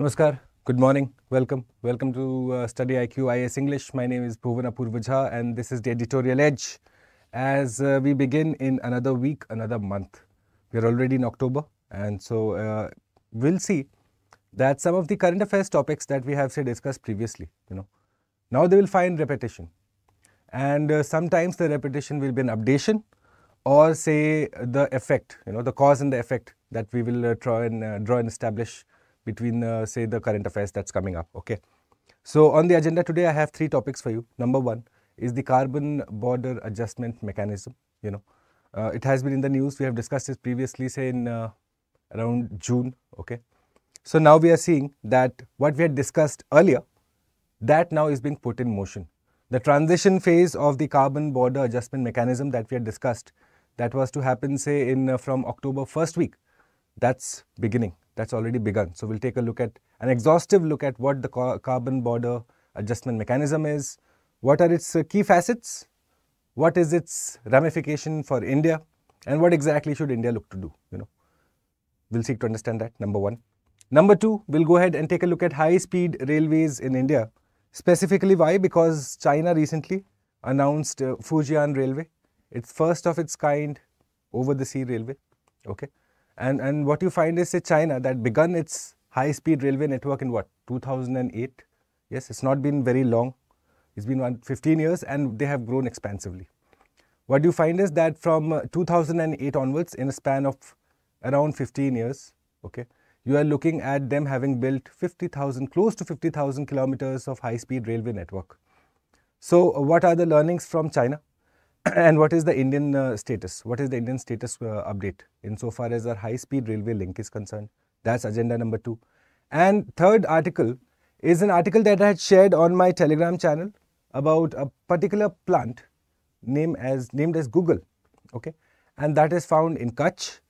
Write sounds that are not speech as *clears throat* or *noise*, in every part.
Namaskar. Good morning. Welcome. Welcome to uh, Study IQ IS English. My name is Bhuvan Apurva and this is the editorial edge. As uh, we begin in another week, another month, we are already in October, and so uh, we'll see that some of the current affairs topics that we have say discussed previously, you know, now they will find repetition, and uh, sometimes the repetition will be an updation, or say the effect, you know, the cause and the effect that we will uh, try and uh, draw and establish between uh, say the current affairs that's coming up okay? So on the agenda today i have three topics for you. Number one is the carbon border adjustment mechanism you know. Uh, it has been in the news. We have discussed this previously say in uh, around june okay? So now we are seeing that what we had discussed earlier that now is being put in motion. The transition phase of the carbon border adjustment mechanism that we had discussed that was to happen say in uh, from october first week. That's beginning that's already begun. So we'll take a look at an exhaustive look at what the carbon border adjustment mechanism is, what are its uh, key facets, what is its ramification for India, and what exactly should India look to do. You know, we'll seek to understand that. Number one. Number two, we'll go ahead and take a look at high-speed railways in India. Specifically, why? Because China recently announced uh, Fujian Railway. It's first of its kind over the sea railway. Okay. And, and what you find is say China that begun its high speed railway network in what 2008 yes it's not been very long. It's been 15 years and they have grown expansively. What you find is that from uh, 2008 onwards in a span of around 15 years okay you are looking at them having built 50000 close to 50000 kilometers of high speed railway network. So uh, what are the learnings from china and what is the Indian uh, status? What is the Indian status uh, update insofar as our high-speed railway link is concerned? That's agenda number two. And third article is an article that I had shared on my Telegram channel about a particular plant named as named as Guggul. Okay, and that is found in Kutch.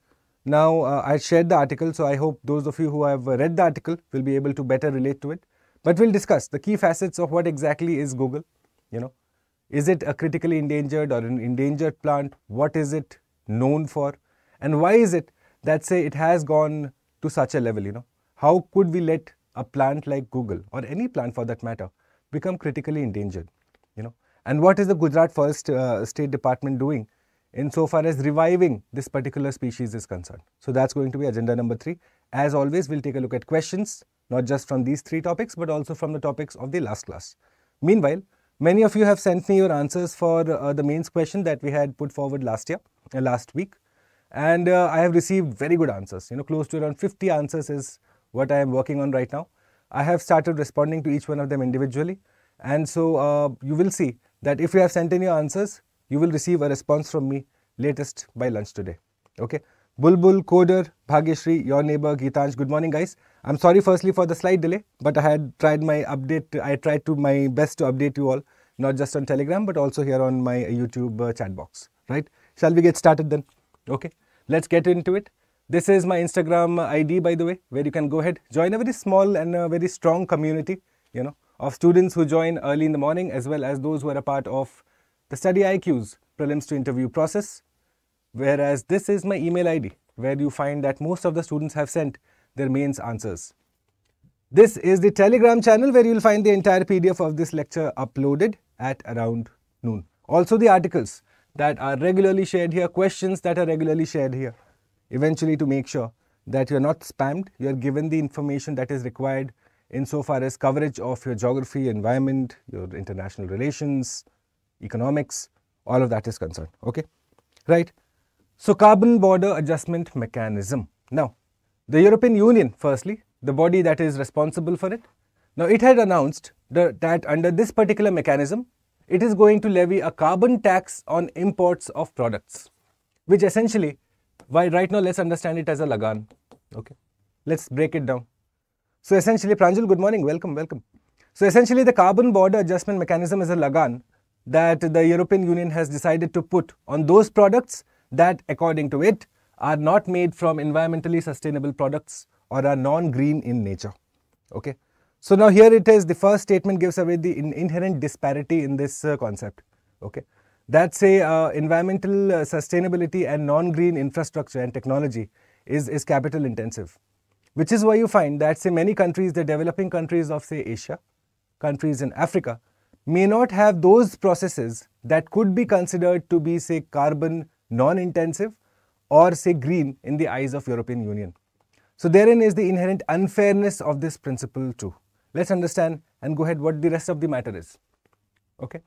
Now uh, I shared the article, so I hope those of you who have read the article will be able to better relate to it. But we'll discuss the key facets of what exactly is Guggul. You know, is it a critically endangered or an endangered plant? What is it known for? And why is it that say it has gone to such a level, you know? How could we let a plant like Guggul or any plant for that matter become critically endangered, you know? And what is the Gujarat Forest uh, State Department doing insofar as reviving this particular species is concerned? So that's going to be agenda number three. As always, we'll take a look at questions, not just from these three topics, but also from the topics of the last class. Meanwhile, Many of you have sent me your answers for uh, the mains question that we had put forward last year, uh, last week. And uh, I have received very good answers. You know, close to around 50 answers is what I am working on right now. I have started responding to each one of them individually. And so uh, you will see that if you have sent in your answers, you will receive a response from me latest by lunch today. Okay. Bulbul, Coder, Bhagyashri, your neighbor, Geetanj. Good morning, guys. I'm sorry firstly for the slight delay, but I had tried my update. I tried to my best to update you all, not just on Telegram, but also here on my YouTube uh, chat box, right? Shall we get started then? Okay, let's get into it. This is my Instagram ID, by the way, where you can go ahead, join a very small and a very strong community, you know, of students who join early in the morning, as well as those who are a part of the Study IQ's prelims to interview process Whereas this is my email ID where you find that most of the students have sent their mains answers. This is the Telegram channel where you'll find the entire PDF of this lecture uploaded at around noon. Also the articles that are regularly shared here, questions that are regularly shared here. Eventually to make sure that you're not spammed, you're given the information that is required insofar as coverage of your geography, environment, your international relations, economics, all of that is concerned. Okay, right. So carbon border adjustment mechanism. Now, the European Union, firstly, the body that is responsible for it, now it had announced the, that under this particular mechanism, it is going to levy a carbon tax on imports of products, which essentially, why right now let's understand it as a lagan. Okay, let's break it down. So essentially, Pranjal, good morning, welcome, welcome. So essentially, the carbon border adjustment mechanism is a lagan that the European Union has decided to put on those products that according to it are not made from environmentally sustainable products or are non-green in nature. Okay. So now here it is, the first statement gives away the in inherent disparity in this uh, concept. Okay. That say uh, environmental uh, sustainability and non-green infrastructure and technology is, is capital intensive, which is why you find that say many countries, the developing countries of say Asia, countries in Africa, may not have those processes that could be considered to be say carbon non-intensive or say green in the eyes of European Union. So therein is the inherent unfairness of this principle too. Let's understand and go ahead what the rest of the matter is. Okay.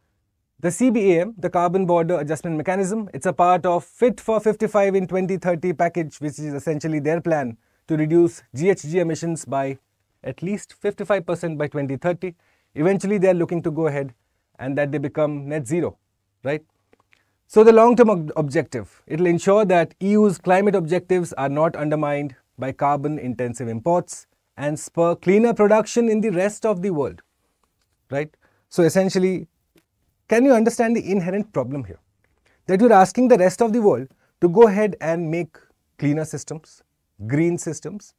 The CBAM, the Carbon Border Adjustment Mechanism, it's a part of Fit for 55 in 2030 package, which is essentially their plan to reduce GHG emissions by at least 55% by 2030. Eventually, they are looking to go ahead and that they become net zero, right? So the long-term ob objective, it will ensure that EU's climate objectives are not undermined by carbon-intensive imports and spur cleaner production in the rest of the world, right? So essentially, can you understand the inherent problem here? That you're asking the rest of the world to go ahead and make cleaner systems, green systems,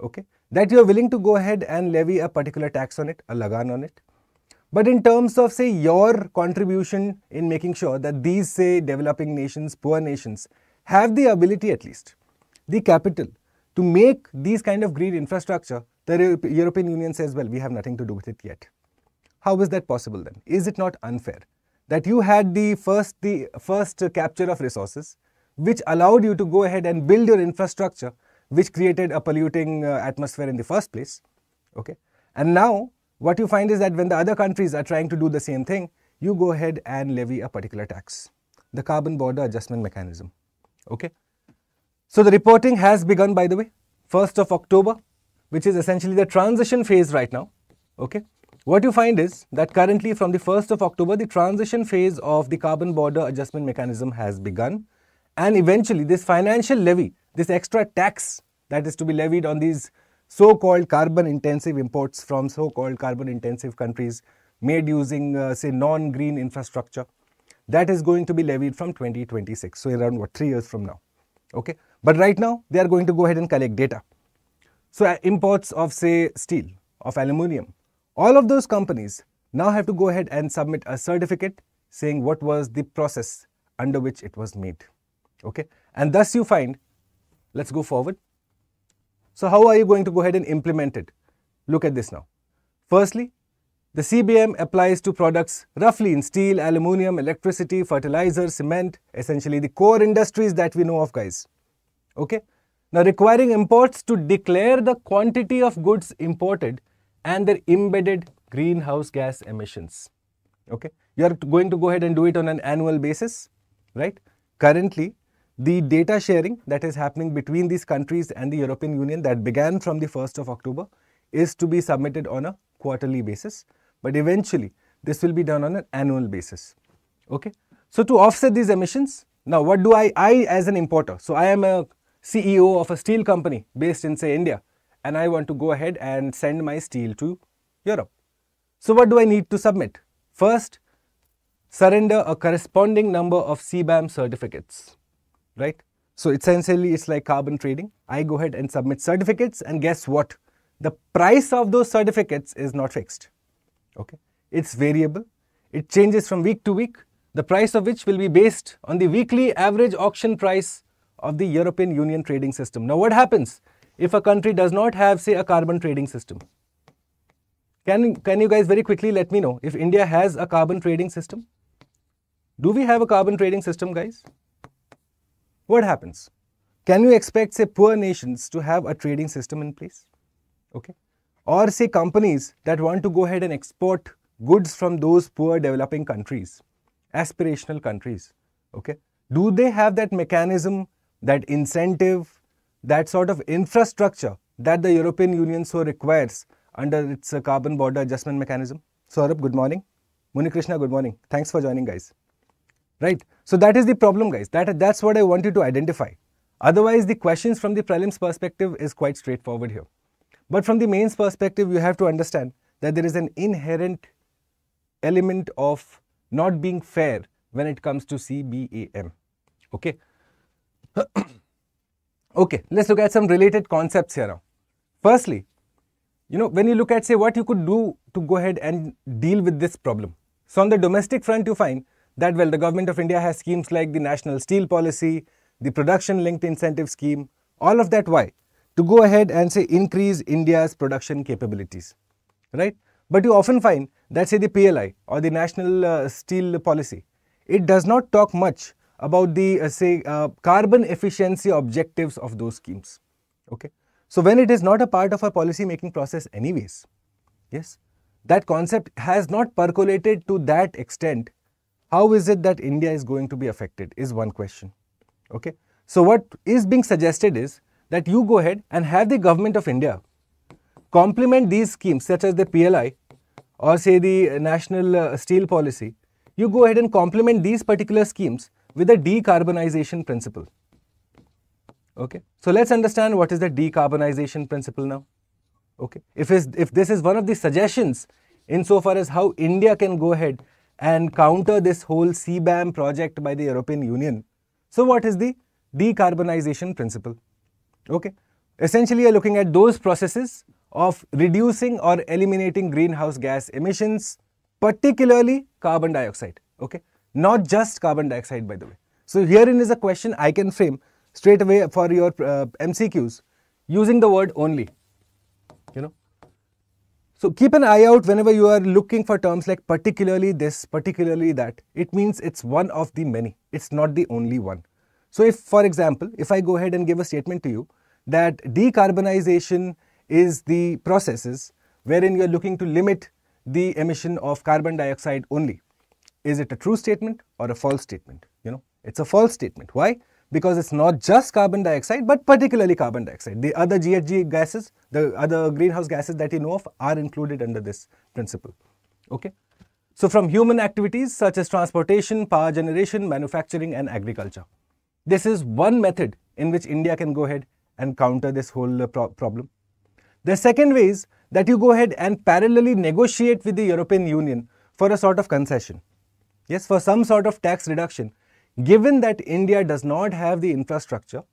okay? That you're willing to go ahead and levy a particular tax on it, a lagan on it. But in terms of say your contribution in making sure that these say developing nations, poor nations have the ability at least, the capital to make these kind of green infrastructure, the European Union says, well, we have nothing to do with it yet. How is that possible then? Is it not unfair that you had the first, the first capture of resources, which allowed you to go ahead and build your infrastructure, which created a polluting uh, atmosphere in the first place, okay? And now what you find is that when the other countries are trying to do the same thing, you go ahead and levy a particular tax, the carbon border adjustment mechanism, okay? So the reporting has begun, by the way, 1st of October, which is essentially the transition phase right now, okay? What you find is that currently from the 1st of October, the transition phase of the carbon border adjustment mechanism has begun. And eventually this financial levy, this extra tax that is to be levied on these so-called carbon intensive imports from so-called carbon intensive countries made using uh, say non-green infrastructure, that is going to be levied from 2026. So around what, three years from now. Okay. But right now they are going to go ahead and collect data. So uh, imports of say steel, of aluminium, all of those companies now have to go ahead and submit a certificate saying what was the process under which it was made. Okay. And thus you find, let's go forward. So how are you going to go ahead and implement it? Look at this now. Firstly, the CBAM applies to products roughly in steel, aluminium, electricity, fertilizer, cement, essentially the core industries that we know of guys. Okay. Now requiring imports to declare the quantity of goods imported and their embedded greenhouse gas emissions. Okay, you are going to go ahead and do it on an annual basis, right? Currently, the data sharing that is happening between these countries and the European Union that began from the 1st of October is to be submitted on a quarterly basis, but eventually this will be done on an annual basis. Okay, so to offset these emissions, now what do I, I as an importer, so I am a CEO of a steel company based in say India, and I want to go ahead and send my steel to Europe. So what do I need to submit? First, surrender a corresponding number of CBAM certificates, right? So essentially it's like carbon trading. I go ahead and submit certificates and guess what? The price of those certificates is not fixed, okay? It's variable. It changes from week to week, the price of which will be based on the weekly average auction price of the European Union trading system. Now what happens? if a country does not have, say, a carbon trading system? Can, can you guys very quickly let me know if India has a carbon trading system? Do we have a carbon trading system, guys? What happens? Can you expect, say, poor nations to have a trading system in place? Okay. Or, say, companies that want to go ahead and export goods from those poor developing countries, aspirational countries. Okay. Do they have that mechanism, that incentive, that sort of infrastructure that the European Union so requires under its carbon border adjustment mechanism. Saurabh, good morning. Munikrishna, good morning. Thanks for joining, guys. Right. So that is the problem, guys. That, that's what I want you to identify. Otherwise, the questions from the prelims perspective is quite straightforward here. But from the mains perspective, you have to understand that there is an inherent element of not being fair when it comes to CBAM. Okay. *coughs* Okay, let's look at some related concepts here now. Firstly, you know, when you look at say what you could do to go ahead and deal with this problem. So on the domestic front, you find that well, the government of India has schemes like the National Steel Policy, the Production Linked Incentive Scheme, all of that why? to go ahead and say increase India's production capabilities, right? But you often find that say the PLI or the National uh, Steel Policy, it does not talk much about the uh, say uh, carbon efficiency objectives of those schemes, okay? So when it is not a part of our policy making process anyways, yes, that concept has not percolated to that extent, how is it that India is going to be affected is one question, okay? So what is being suggested is that you go ahead and have the government of India complement these schemes such as the PLI or say the national uh, steel policy, you go ahead and complement these particular schemes with a decarbonization principle. Okay. So let's understand what is the decarbonization principle now. Okay. If, is if this is one of the suggestions insofar as how India can go ahead and counter this whole CBAM project by the European Union. So what is the decarbonization principle? Okay. Essentially, you're looking at those processes of reducing or eliminating greenhouse gas emissions, particularly carbon dioxide. Okay. Not just carbon dioxide, by the way. So herein is a question I can frame straight away for your uh, MCQs using the word only. You know. So keep an eye out whenever you are looking for terms like particularly this, particularly that. It means it's one of the many. It's not the only one. So if, for example, if I go ahead and give a statement to you that decarbonization is the processes wherein you are looking to limit the emission of carbon dioxide only. Is it a true statement or a false statement? You know, it's a false statement. Why? Because it's not just carbon dioxide, but particularly carbon dioxide. The other GHG gases, the other greenhouse gases that you know of are included under this principle. Okay. So from human activities such as transportation, power generation, manufacturing and agriculture. This is one method in which India can go ahead and counter this whole uh, pro problem. The second way is that you go ahead and parallelly negotiate with the European Union for a sort of concession. Yes, for some sort of tax reduction, given that India does not have the infrastructure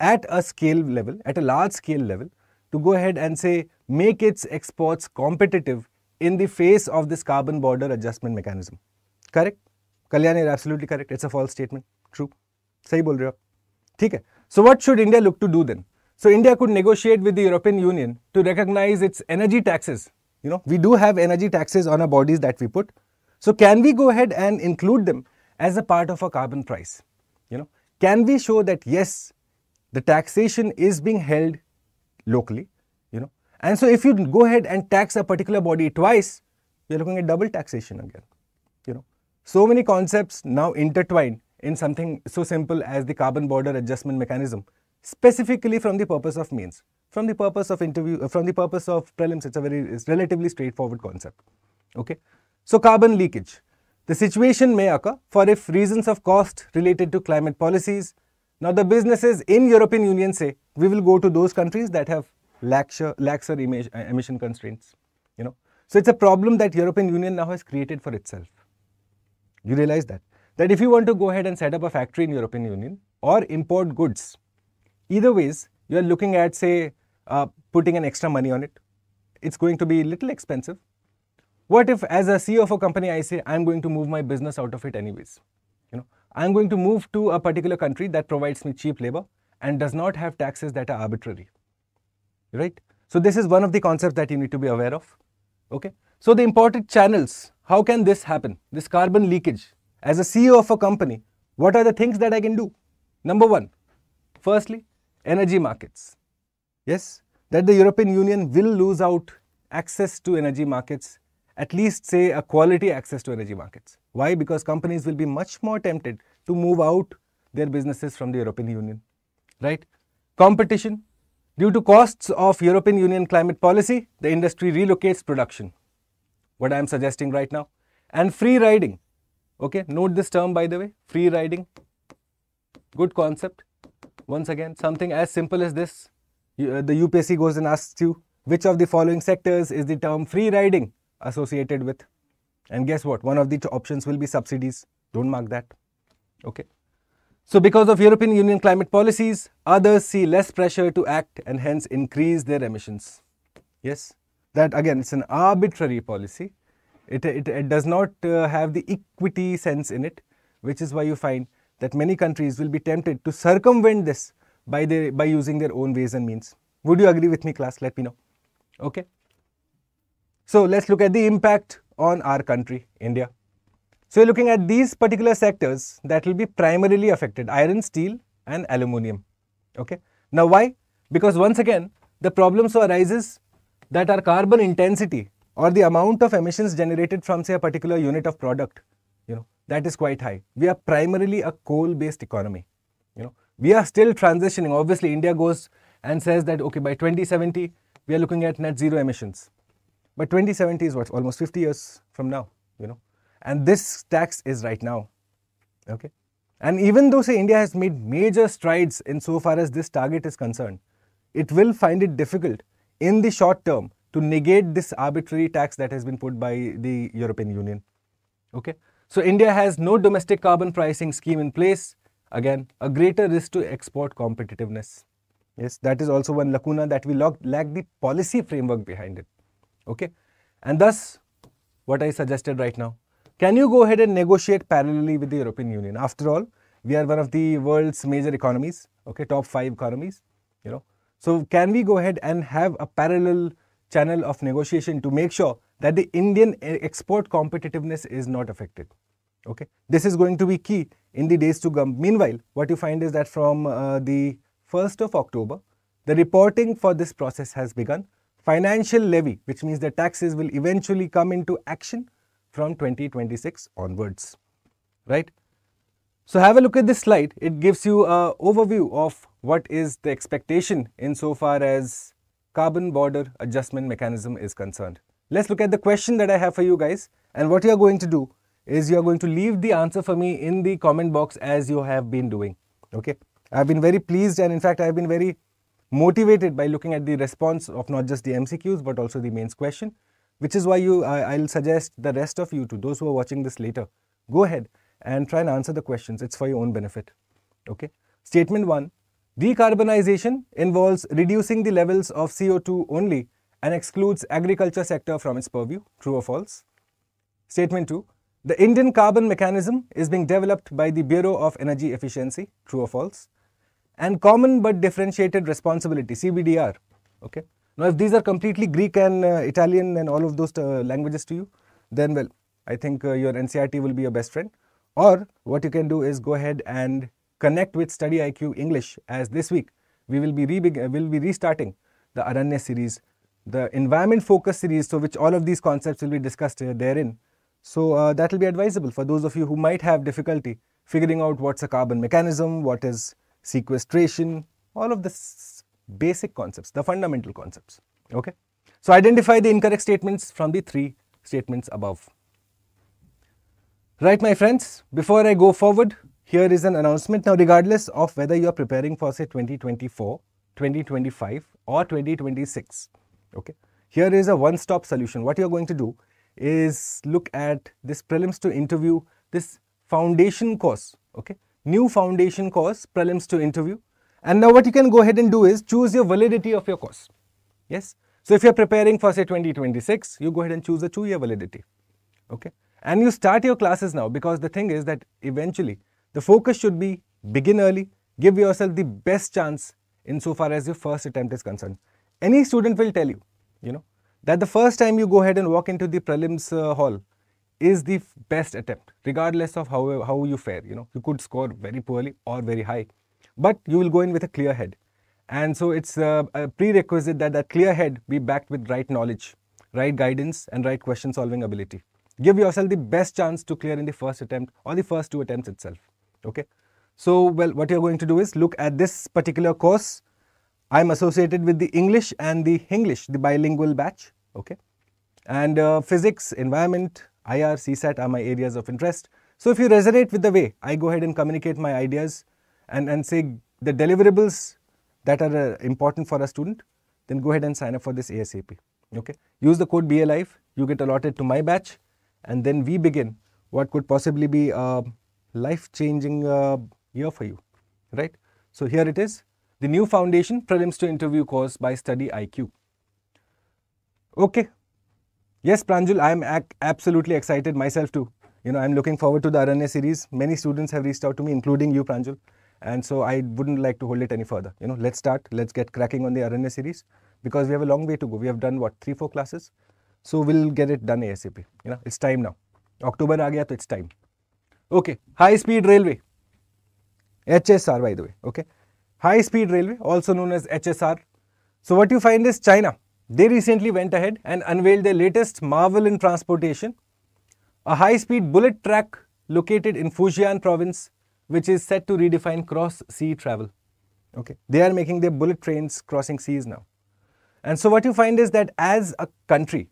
at a scale level, at a large scale level, to go ahead and say make its exports competitive in the face of this carbon border adjustment mechanism. Correct? Kalyani, you're absolutely correct. It's a false statement. True. सही बोल रहे हो ठीक है so what should india look to do then so india could negotiate with the european union to recognize its energy taxes you know we do have energy taxes on our bodies that we put so can we go ahead and include them as a part of a carbon price you know can we show that yes the taxation is being held locally you know and so if you go ahead and tax a particular body twice you're looking at double taxation again you know so many concepts now intertwined in something so simple as the carbon border adjustment mechanism, specifically from the purpose of mains. From the purpose of interview, uh, from the purpose of prelims, it's a very it's relatively straightforward concept. Okay. So carbon leakage. The situation may occur for if reasons of cost related to climate policies. Now the businesses in European Union say we will go to those countries that have laxer, laxer emission constraints. You know, so it's a problem that European Union now has created for itself. You realize that that if you want to go ahead and set up a factory in European Union or import goods, either ways, you are looking at say uh, putting an extra money on it. It's going to be a little expensive. What if as a CEO of a company, I say I'm going to move my business out of it anyways? You know, I'm going to move to a particular country that provides me cheap labor and does not have taxes that are arbitrary. Right? So this is one of the concepts that you need to be aware of. Okay. So the imported channels, how can this happen? This carbon leakage, as a CEO of a company, what are the things that I can do? Number one, firstly, energy markets. Yes, that the European Union will lose out access to energy markets, at least say a quality access to energy markets. Why? Because companies will be much more tempted to move out their businesses from the European Union, right? Competition. Due to costs of European Union climate policy, the industry relocates production. What I am suggesting right now. And free riding. Okay, note this term by the way, free riding. Good concept. Once again, something as simple as this. You, uh, the UPSC goes and asks you, which of the following sectors is the term free riding associated with? And guess what? One of the options will be subsidies. Don't mark that. Okay. So because of European Union climate policies, others see less pressure to act and hence increase their emissions. Yes, that again, it's an arbitrary policy it, it, it does not uh, have the equity sense in it, which is why you find that many countries will be tempted to circumvent this by, their, by using their own ways and means. Would you agree with me class? Let me know. Okay. So let's look at the impact on our country, India. So we're looking at these particular sectors that will be primarily affected, iron, steel and aluminium. Okay. Now why? Because once again, the problem so arises that our carbon intensity or the amount of emissions generated from say a particular unit of product, you know, that is quite high. We are primarily a coal-based economy. You know, we are still transitioning. Obviously, India goes and says that okay, by 2070 we are looking at net zero emissions. But 2070 is what almost 50 years from now. You know, and this tax is right now. Okay, and even though say India has made major strides in so far as this target is concerned, it will find it difficult in the short term to negate this arbitrary tax that has been put by the European Union. Okay. So India has no domestic carbon pricing scheme in place. Again, a greater risk to export competitiveness. Yes, that is also one lacuna that we lack the policy framework behind it. Okay. And thus, what I suggested right now, can you go ahead and negotiate parallelly with the European Union? After all, we are one of the world's major economies, okay, top five economies, you know. So can we go ahead and have a parallel channel of negotiation to make sure that the Indian export competitiveness is not affected. Okay, this is going to be key in the days to come. Meanwhile, what you find is that from uh, the 1st of October, the reporting for this process has begun. Financial levy, which means the taxes will eventually come into action from 2026 onwards, right? So have a look at this slide. It gives you an overview of what is the expectation insofar as carbon border adjustment mechanism is concerned. Let's look at the question that I have for you guys. And what you are going to do is you are going to leave the answer for me in the comment box as you have been doing. Okay. I've been very pleased and in fact I've been very motivated by looking at the response of not just the MCQs but also the mains question which is why you I, will suggest the rest of you to those who are watching this later go ahead and try and answer the questions it's for your own benefit okay statement 1 Decarbonization involves reducing the levels of CO2 only and excludes agriculture sector from its purview. True or false? Statement 2. The Indian carbon mechanism is being developed by the Bureau of Energy Efficiency. True or false? And common but differentiated responsibility, CBDR. Okay. Now, if these are completely Greek and uh, Italian and all of those uh, languages to you, then well, I think uh, your NCERT will be your best friend. Or what you can do is go ahead and connect with Study IQ English as this week we will be, will be restarting the Aranya series, the environment focus series, so which all of these concepts will be discussed uh, therein. So uh, that will be advisable for those of you who might have difficulty figuring out what's a carbon mechanism, what is sequestration, all of the basic concepts, the fundamental concepts. Okay. So identify the incorrect statements from the three statements above. Right, my friends, before I go forward, here is an announcement. Now, regardless of whether you are preparing for say 2024, 2025 or 2026, okay, here is a one-stop solution. What you are going to do is look at this prelims to interview, this foundation course, okay, new foundation course, prelims to interview. And now what you can go ahead and do is choose your validity of your course. Yes. So if you're preparing for say 2026, you go ahead and choose a two-year validity. Okay. And you start your classes now because the thing is that eventually the focus should be begin early, give yourself the best chance insofar as your first attempt is concerned. Any student will tell you, you know, that the first time you go ahead and walk into the prelims uh, hall is the best attempt, regardless of how, how you fare. You know, you could score very poorly or very high, but you will go in with a clear head. And so it's uh, a prerequisite that that clear head be backed with right knowledge, right guidance, and right question solving ability. Give yourself the best chance to clear in the first attempt or the first two attempts itself okay. So, well, what you're going to do is look at this particular course. I'm associated with the English and the English, the bilingual batch, okay. And uh, physics, environment, IR, CSAT are my areas of interest. So, if you resonate with the way I go ahead and communicate my ideas and, and say the deliverables that are uh, important for a student, then go ahead and sign up for this ASAP, okay. Use the code BALIFE, you get allotted to my batch and then we begin what could possibly be a life-changing uh, year for you, right? So here it is, the new foundation prelims to interview course by Study IQ. Okay. Yes, Pranjul, I am absolutely excited myself too. You know, I'm looking forward to the Aranya series. Many students have reached out to me, including you, Pranjul. And so I wouldn't like to hold it any further. You know, let's start. Let's get cracking on the Aranya series because we have a long way to go. We have done what three, four classes, so we'll get it done ASAP. You know, it's time now. October आ गया तो it's time. Okay, high speed railway. HSR by the way. Okay, high speed railway also known as HSR. So what you find is China. they recently went ahead and unveiled their latest marvel in transportation, a high speed bullet track located in Fujian province which is set to redefine cross sea travel. Okay, they are making their bullet trains crossing seas now. And so what you find is that as a country,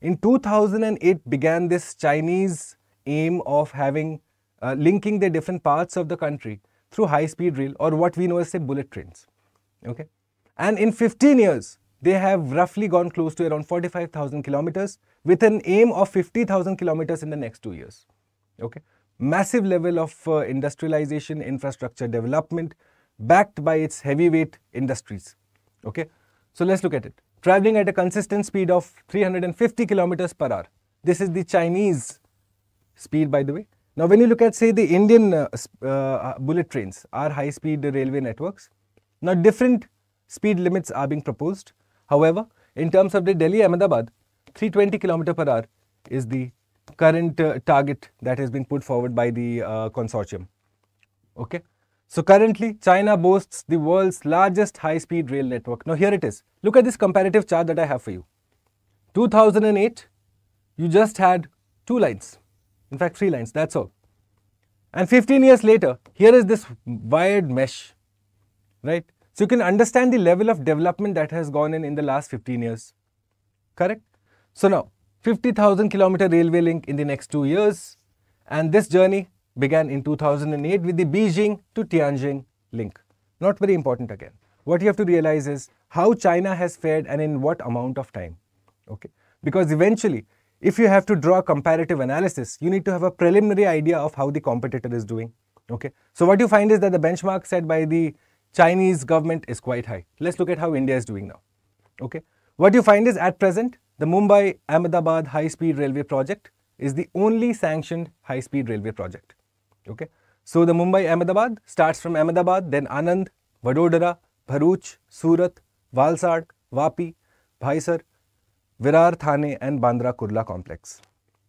in 2008 began this Chinese aim of having uh, linking the different parts of the country through high speed rail or what we know as say bullet trains. Okay, and in 15 years they have roughly gone close to around 45,000 kilometers with an aim of 50,000 kilometers in the next two years. Okay, massive level of uh, industrialization, infrastructure development, backed by its heavyweight industries. Okay, so let's look at it. Traveling at a consistent speed of 350 kilometers per hour. This is the Chinese speed, by the way. Now, when you look at, say, the Indian uh, uh, bullet trains, our high-speed railway networks, now different speed limits are being proposed. However, in terms of the Delhi Ahmedabad, 320 km per hour is the current uh, target that has been put forward by the uh, consortium. Okay. So currently, China boasts the world's largest high-speed rail network. Now here it is. Look at this comparative chart that I have for you. 2008, you just had two lines. In fact, three lines, that's all. And 15 years later, here is this wired mesh, right? So you can understand the level of development that has gone in in the last 15 years, correct? So now, 50,000 kilometer railway link in the next two years. And this journey began in 2008 with the Beijing to Tianjin link. Not very important again. What you have to realize is how China has fared and in what amount of time. Okay. Because eventually, if you have to draw a comparative analysis, you need to have a preliminary idea of how the competitor is doing. Okay. So what you find is that the benchmark set by the Chinese government is quite high. Let's look at how India is doing now. Okay. What you find is at present, the Mumbai Ahmedabad High Speed Railway Project is the only sanctioned high speed railway project. Okay. So the Mumbai Ahmedabad starts from Ahmedabad, then Anand, Vadodara, Bharuch, Surat, Valsad, Vapi, Boisar, Virar, Thane and Bandra Kurla complex.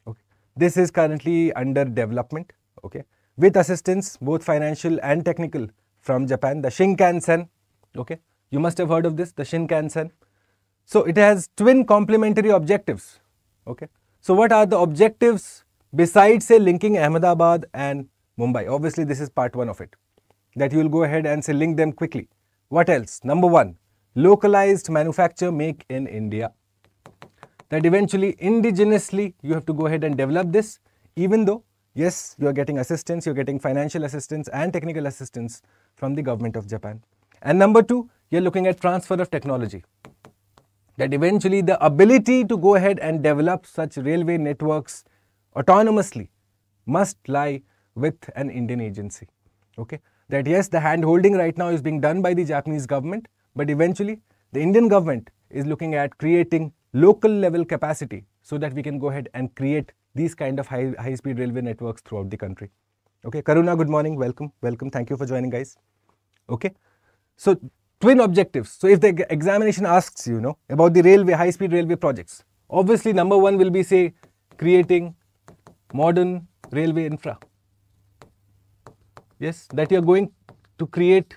Okay. This is currently under development. Okay. With assistance both financial and technical from Japan, the Shinkansen. Okay. You must have heard of this, the Shinkansen. So it has twin complementary objectives. Okay. So what are the objectives besides say linking Ahmedabad and Mumbai? Obviously this is part one of it. That you will go ahead and say link them quickly. What else? Number one, localized manufacture make in India. That eventually indigenously you have to go ahead and develop this even though yes you are getting assistance, you are getting financial assistance and technical assistance from the government of Japan. And number two, you are looking at transfer of technology that eventually the ability to go ahead and develop such railway networks autonomously must lie with an Indian agency. Okay, that yes, the hand holding right now is being done by the Japanese government, but eventually the Indian government is looking at creating local level capacity so that we can go ahead and create these kind of high, high speed railway networks throughout the country. Okay, Karuna, good morning, welcome, welcome, thank you for joining guys. Okay, so twin objectives. So if the examination asks you, know about the railway, high-speed railway projects, obviously number one will be say creating modern railway infra. Yes, that you are going to create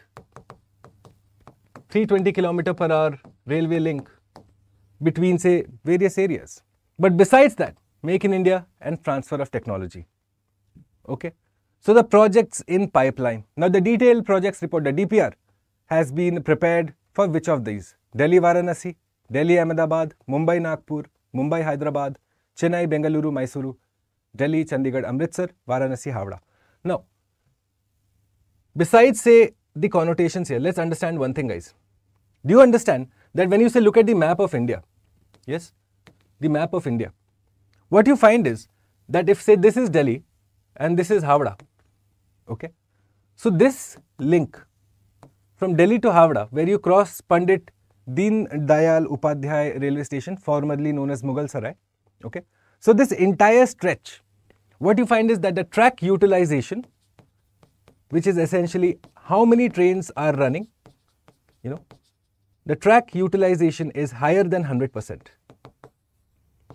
320 kilometer per hour railway link between say various areas. But besides that, make in India and transfer of technology. Okay. So the projects in pipeline. Now the detailed projects report, the DPR, has been prepared for which of these? Delhi Varanasi, Delhi Ahmedabad, Mumbai Nagpur, Mumbai Hyderabad, Chennai Bengaluru Mysuru, Delhi Chandigarh Amritsar, Varanasi Howrah. Now, besides say the connotations here, let's understand one thing guys. Do you understand that when you say look at the map of India, yes, the map of India, what you find is that if say this is Delhi and this is Howrah, okay, so this link from Delhi to Howrah, where you cross Pandit Deen Dayal Upadhyay railway station, formerly known as Mughal Sarai. Okay. So this entire stretch, what you find is that the track utilization which is essentially how many trains are running, you know, the track utilization is higher than 100%.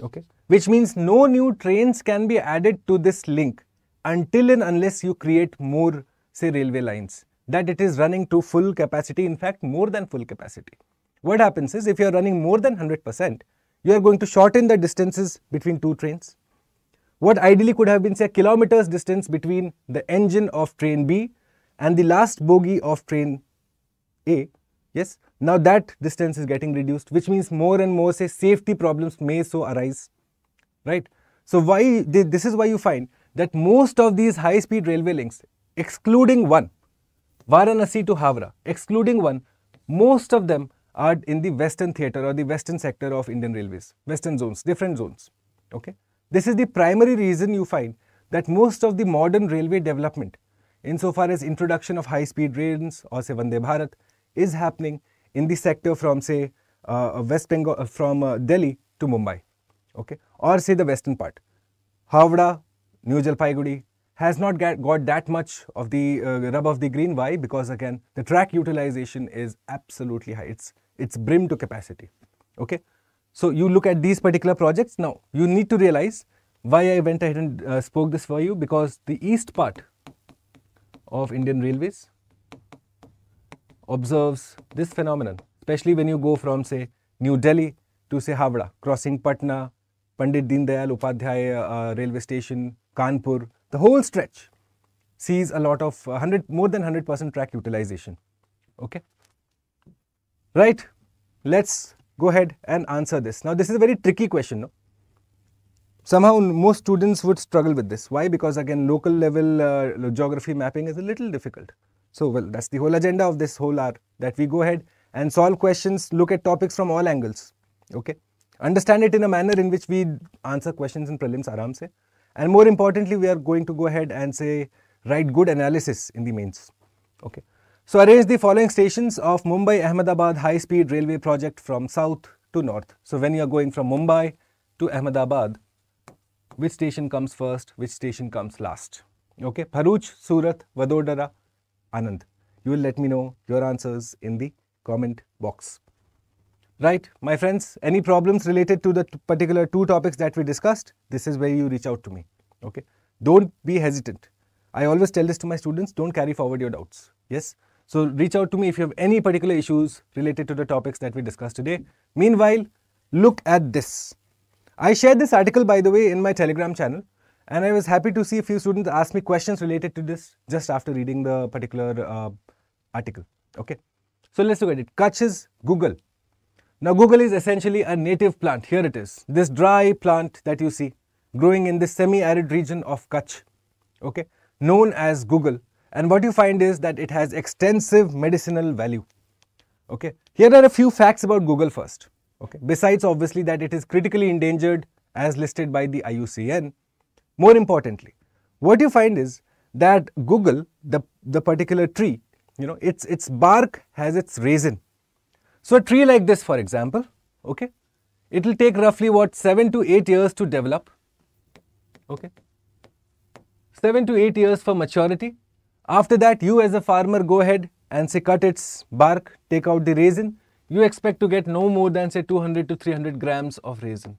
Okay, which means no new trains can be added to this link until and unless you create more, say, railway lines that it is running to full capacity, in fact, more than full capacity. What happens is if you are running more than 100%, you are going to shorten the distances between two trains. What ideally could have been say kilometers distance between the engine of train B and the last bogie of train A, yes, now that distance is getting reduced, which means more and more say safety problems may so arise, right? So why this is why you find that most of these high-speed railway links, excluding one, Varanasi to Howrah, excluding one, most of them are in the western theatre or the western sector of Indian Railways, western zones, different zones. Okay, This is the primary reason you find that most of the modern railway development, insofar as introduction of high-speed trains or say Vande Bharat, is happening in the sector from say uh, West Bengal, uh, from uh, Delhi to Mumbai, okay, or say the western part. Howrah, New Jalpaiguri, has not get, got that much of the uh, rub of the green. Why? Because again, the track utilization is absolutely high. It's, it's brim to capacity. Okay. So you look at these particular projects. Now, you need to realize why I went ahead and uh, spoke this for you because the east part of Indian Railways observes this phenomenon, especially when you go from say New Delhi to say Howrah, crossing Patna, Pandit Deen Dayal Upadhyay uh, railway station, Kanpur, the whole stretch sees a lot of 100 more than 100% track utilization. Okay. Right. Let's go ahead and answer this. Now, this is a very tricky question. No? Somehow, most students would struggle with this. Why? Because again, local level uh, geography mapping is a little difficult. So, well, that's the whole agenda of this whole hour that we go ahead and solve questions, look at topics from all angles. Okay. Understand it in a manner in which we answer questions in prelims aram se. And more importantly, we are going to go ahead and say, write good analysis in the mains. Okay. So arrange the following stations of Mumbai Ahmedabad high speed railway project from south to north. So when you are going from Mumbai to Ahmedabad, which station comes first, which station comes last? Okay, Bharuch, Surat, Vadodara, Anand. You will let me know your answers in the comment box. Right, my friends, any problems related to the particular two topics that we discussed, this is where you reach out to me. Okay, don't be hesitant. I always tell this to my students, don't carry forward your doubts. Yes, so reach out to me if you have any particular issues related to the topics that we discussed today. Meanwhile, look at this. I shared this article, by the way, in my Telegram channel, and I was happy to see a few students ask me questions related to this just after reading the particular uh, article. Okay, so let's look at it. Kutch is Guggul. Now Guggul is essentially a native plant. Here it is. This dry plant that you see growing in this semi-arid region of Kutch, okay, known as Guggul. And what you find is that it has extensive medicinal value. Okay, here are a few facts about Guggul first. Okay, besides obviously that it is critically endangered as listed by the IUCN. More importantly, what you find is that Guggul, the, the particular tree, you know, its, its bark has its resin so a tree like this, for example, okay, it will take roughly what 7 to 8 years to develop, okay, 7 to 8 years for maturity. After that, you as a farmer go ahead and say cut its bark, take out the resin, you expect to get no more than say 200 to 300 grams of resin.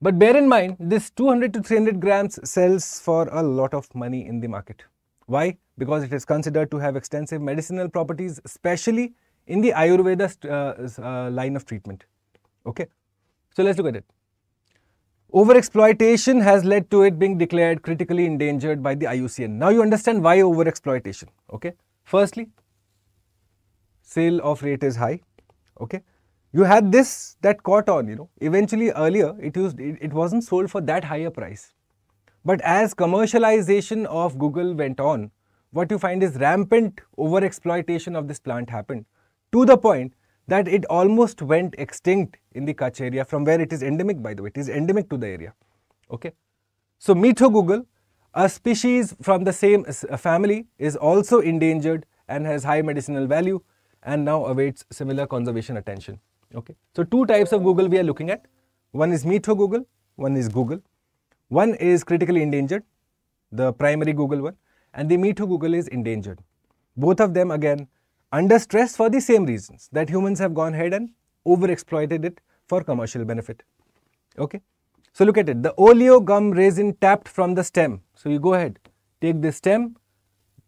But bear in mind, this 200 to 300 grams sells for a lot of money in the market. Why? Because it is considered to have extensive medicinal properties, especially in the Ayurveda uh, uh, line of treatment. Okay, so let's look at it. Overexploitation has led to it being declared critically endangered by the IUCN. Now you understand why overexploitation. Okay, firstly, sale of rate is high. Okay, you had this that caught on. You know, eventually earlier it used it, it wasn't sold for that higher price, but as commercialization of Guggul went on, what you find is rampant overexploitation of this plant happened to the point that it almost went extinct in the Kutch area from where it is endemic by the way, it is endemic to the area. Okay. So Meetho Guggul, a species from the same uh, family is also endangered and has high medicinal value and now awaits similar conservation attention. Okay. So two types of Guggul we are looking at. One is Meetho Guggul, one is Guggul. One is critically endangered, the primary Guggul one and the Me Guggul is endangered. Both of them again under stress for the same reasons that humans have gone ahead and overexploited it for commercial benefit. Okay. So look at it. The oleo gum resin tapped from the stem. So you go ahead, take the stem,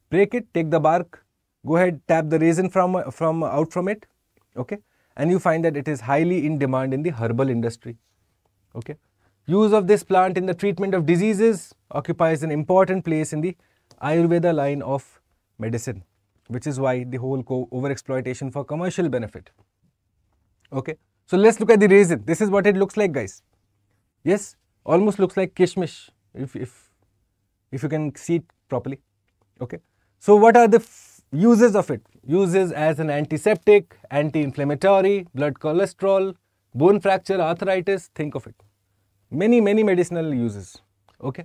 break it, take the bark, go ahead, tap the resin from, from out from it. Okay. And you find that it is highly in demand in the herbal industry. Okay. Use of this plant in the treatment of diseases occupies an important place in the Ayurveda line of medicine, which is why the whole overexploitation for commercial benefit. Okay. So let's look at the resin. This is what it looks like, guys. Yes, almost looks like kishmish if, if, if you can see it properly. Okay. So what are the uses of it? Uses as an antiseptic, anti-inflammatory, blood cholesterol, bone fracture, arthritis, think of it. Many, many medicinal uses. Okay.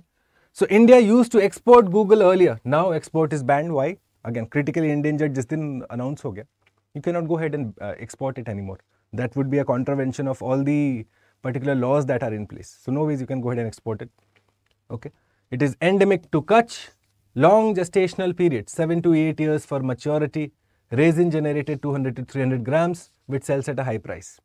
So India used to export Guggul earlier. Now export is banned. Why? Again, critically endangered just din announce ho gaya. You cannot go ahead and uh, export it anymore. That would be a contravention of all the particular laws that are in place. So no ways you can go ahead and export it. Okay. It is endemic to Kutch, long gestational period, 7 to 8 years for maturity, resin generated 200 to 300 grams, which sells at a high price.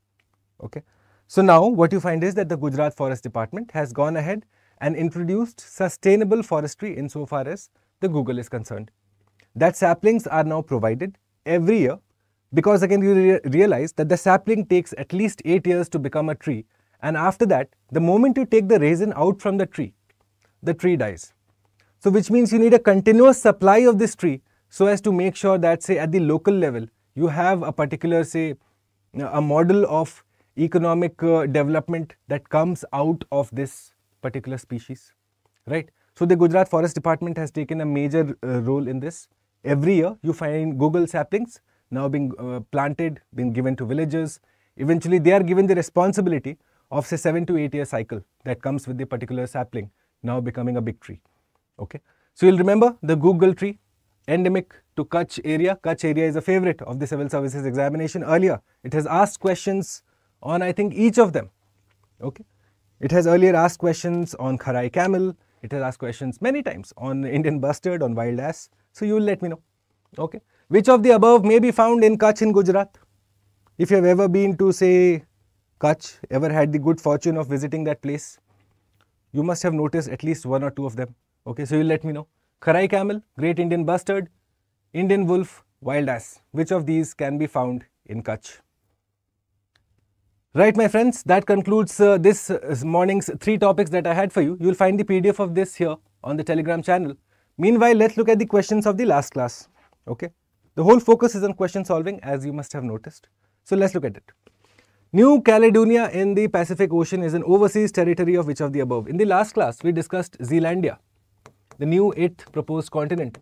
Okay. So now what you find is that the Gujarat Forest Department has gone ahead and introduced sustainable forestry insofar as the Guggul is concerned. That saplings are now provided every year because again you re realize that the sapling takes at least 8 years to become a tree and after that, the moment you take the resin out from the tree, the tree dies. So which means you need a continuous supply of this tree so as to make sure that say at the local level, you have a particular say a model of economic uh, development that comes out of this particular species, right? So the Gujarat Forest Department has taken a major uh, role in this. Every year you find Guggul saplings now being uh, planted, being given to villagers. Eventually they are given the responsibility of say 7 to 8 year cycle that comes with the particular sapling now becoming a big tree. Okay. So you'll remember the Guggul tree endemic to Kutch area. Kutch area is a favorite of the civil services examination earlier. It has asked questions on I think each of them. Okay. It has earlier asked questions on Kharai camel. It has asked questions many times on Indian bustard, on wild ass. So you will let me know. Okay. Which of the above may be found in Kutch in Gujarat? If you have ever been to say Kutch, ever had the good fortune of visiting that place, you must have noticed at least one or two of them. Okay, so you let me know. Kharai camel, great Indian bustard, Indian wolf, wild ass. Which of these can be found in Kutch? Right, my friends, that concludes uh, this uh, morning's three topics that I had for you. You will find the PDF of this here on the Telegram channel. Meanwhile, let's look at the questions of the last class. Okay, the whole focus is on question solving, as you must have noticed. So let's look at it. New Caledonia in the Pacific Ocean is an overseas territory of which of the above? In the last class, we discussed Zealandia, the new eighth proposed continent,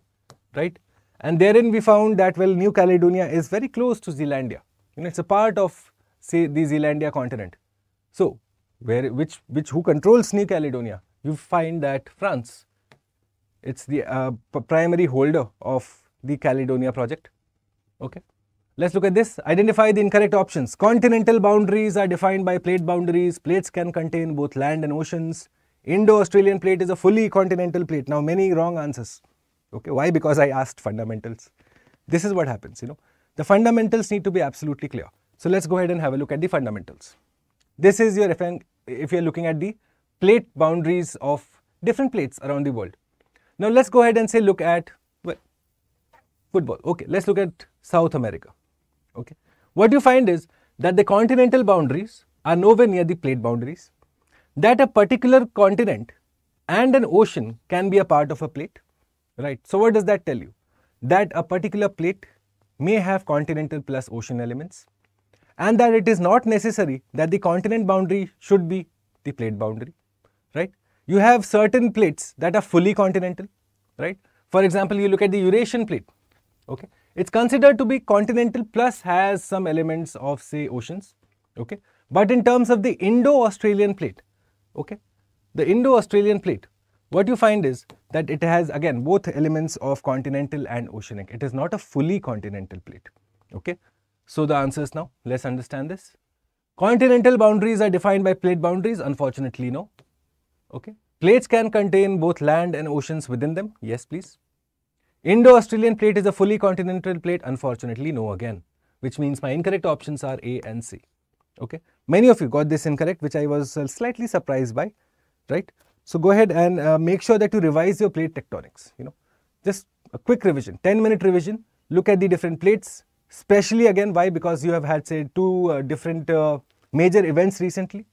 right? And therein we found that, well, New Caledonia is very close to Zealandia. You know, it's a part of, say, the Zealandia continent. So, where, which, which, who controls New Caledonia? You find that France, it's the uh, primary holder of the Caledonia project, okay? Let's look at this. Identify the incorrect options. Continental boundaries are defined by plate boundaries. Plates can contain both land and oceans. Indo-Australian plate is a fully continental plate. Now, many wrong answers. Okay, why? Because I asked fundamentals. This is what happens, you know. The fundamentals need to be absolutely clear. So, let's go ahead and have a look at the fundamentals. This is your, if you're looking at the plate boundaries of different plates around the world. Now, let's go ahead and say look at, well, football. Okay, let's look at South America. Okay. What you find is that the continental boundaries are nowhere near the plate boundaries, that a particular continent and an ocean can be a part of a plate, right? So what does that tell you? That a particular plate may have continental plus ocean elements and that it is not necessary that the continent boundary should be the plate boundary, right? You have certain plates that are fully continental, right? For example, you look at the Eurasian plate, okay? It's considered to be continental plus has some elements of say oceans, okay. But in terms of the Indo-Australian plate, okay, the Indo-Australian plate, what you find is that it has again both elements of continental and oceanic. It is not a fully continental plate, okay. So the answers now, let's understand this. Continental boundaries are defined by plate boundaries, unfortunately no, okay. Plates can contain both land and oceans within them, yes please. Indo-Australian plate is a fully continental plate. Unfortunately, no again, which means my incorrect options are A and C. Okay. Many of you got this incorrect, which I was uh, slightly surprised by, right? So go ahead and uh, make sure that you revise your plate tectonics, you know, just a quick revision, 10 minute revision, look at the different plates, especially again, why? Because you have had say two uh, different uh, major events recently,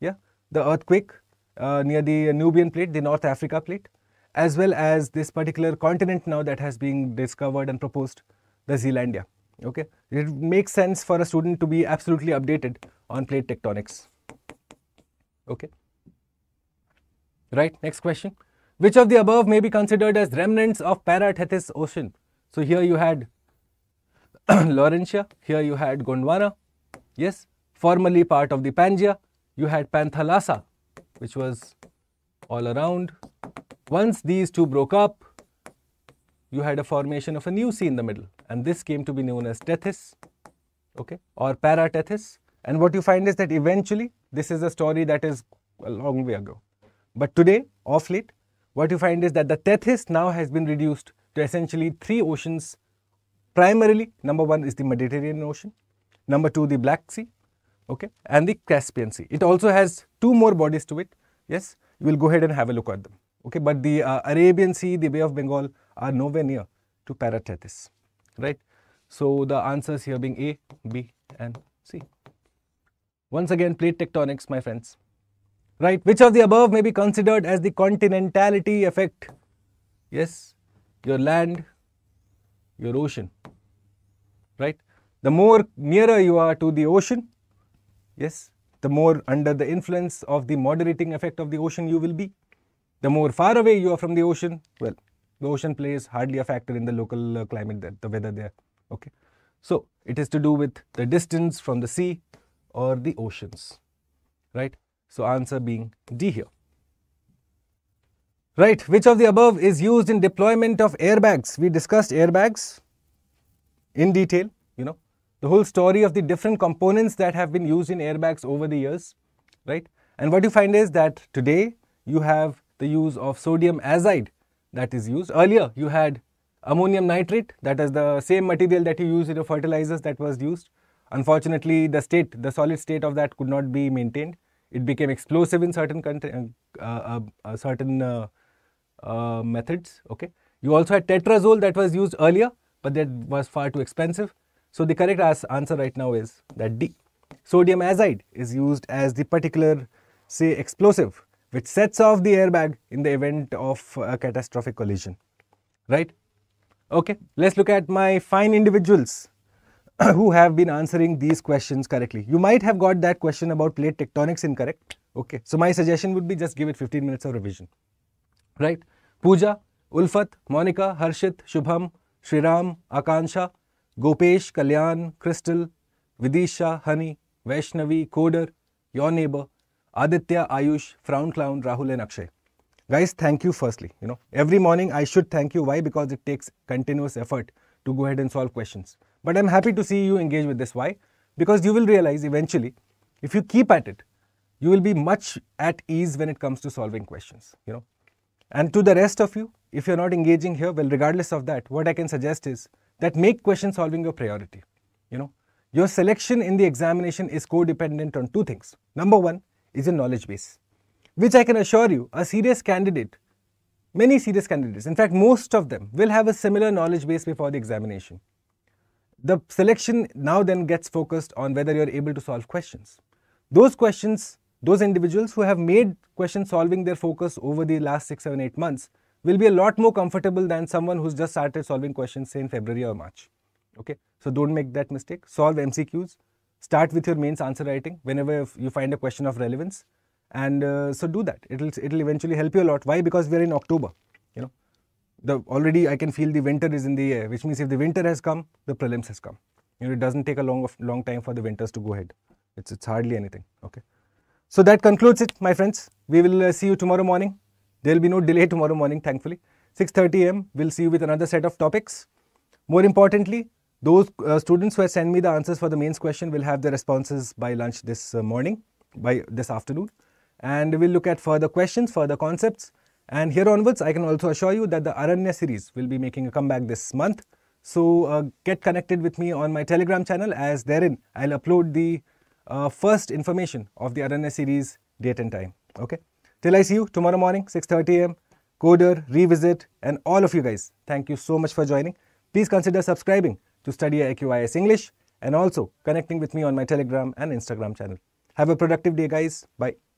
yeah, the earthquake uh, near the Nubian plate, the North Africa plate, as well as this particular continent now that has been discovered and proposed, the Zealandia. Okay, it makes sense for a student to be absolutely updated on plate tectonics. Okay. Right, next question. Which of the above may be considered as remnants of Para-Tethys Ocean? So here you had *clears throat* Laurentia, here you had Gondwana, yes, formerly part of the Pangaea, you had Panthalassa, which was all around. Once these two broke up, you had a formation of a new sea in the middle, and this came to be known as Tethys, okay, or Para-Tethys. And what you find is that eventually, this is a story that is a long way ago. But today, off late, what you find is that the Tethys now has been reduced to essentially three oceans. Primarily, number one is the Mediterranean Ocean, number two, the Black Sea, okay, and the Caspian Sea. It also has two more bodies to it. Yes, you will go ahead and have a look at them. Okay, but the uh, Arabian Sea, the Bay of Bengal are nowhere near to Para-Tethys, right? So the answers here being A, B, and C. Once again, plate tectonics, my friends. Right, which of the above may be considered as the continentality effect? Yes, your land, your ocean, right? The more nearer you are to the ocean, yes, the more under the influence of the moderating effect of the ocean you will be. The more far away you are from the ocean, well, the ocean plays hardly a factor in the local uh, climate there, the weather there, okay. So, it is to do with the distance from the sea or the oceans, right. So, answer being D here. Right, which of the above is used in deployment of airbags? We discussed airbags in detail, you know, the whole story of the different components that have been used in airbags over the years, right? And what you find is that today you have the use of sodium azide that is used. Earlier you had ammonium nitrate that is the same material that you use in the fertilizers that was used. Unfortunately, the state, the solid state of that could not be maintained it became explosive in certain uh, uh, uh, certain uh, uh, methods. Okay. You also had tetrazole that was used earlier, but that was far too expensive. So the correct answer right now is that D. Sodium azide is used as the particular, say, explosive which sets off the airbag in the event of a catastrophic collision. Right? Okay. Let's look at my fine individuals *clears throat* who have been answering these questions correctly. You might have got that question about plate tectonics incorrect. Okay. So my suggestion would be just give it 15 minutes of revision. Right. Pooja, Ulfat, Monica, Harshit, Shubham, Shriram, Akansha, Gopesh, Kalyan, Crystal, Vidisha, Honey, Vaishnavi, Coder, your neighbor, Aditya, Ayush, Frown Clown, Rahul and Akshay. Guys, thank you firstly. You know, every morning I should thank you. Why? Because it takes continuous effort to go ahead and solve questions. But I'm happy to see you engage with this. Why? Because you will realize eventually, if you keep at it, you will be much at ease when it comes to solving questions, you know. And to the rest of you, if you're not engaging here, well, regardless of that, what I can suggest is that make question solving your priority, you know. Your selection in the examination is codependent on two things. Number one is a knowledge base, which I can assure you, a serious candidate, many serious candidates, in fact, most of them will have a similar knowledge base before the examination the selection now then gets focused on whether you're able to solve questions. Those questions, those individuals who have made question solving their focus over the last six, seven, eight months will be a lot more comfortable than someone who's just started solving questions say in February or March. Okay, so don't make that mistake. Solve MCQs. Start with your mains answer writing whenever you find a question of relevance, and uh, so do that. It'll it'll eventually help you a lot. Why? Because we're in October you know. the already I can feel the winter is in the air, which means if the winter has come, the prelims has come. You know, it doesn't take a long of, long time for the winters to go ahead. It's it's hardly anything. Okay. So that concludes it, my friends. We will uh, see you tomorrow morning. There will be no delay tomorrow morning, thankfully. 6:30 a.m. We'll see you with another set of topics. More importantly, those uh, students who have sent me the answers for the mains question will have their responses by lunch this uh, morning, by this afternoon, and we'll look at further questions, further concepts, And here onwards, I can also assure you that the Aranya series will be making a comeback this month. So uh, get connected with me on my Telegram channel as therein I'll upload the uh, first information of the Aranya series date and time. Okay. Till I see you tomorrow morning, 6.30 am. Coder, Revisit and all of you guys, thank you so much for joining. Please consider subscribing to StudyIQ IAS English and also connecting with me on my Telegram and Instagram channel. Have a productive day guys. Bye.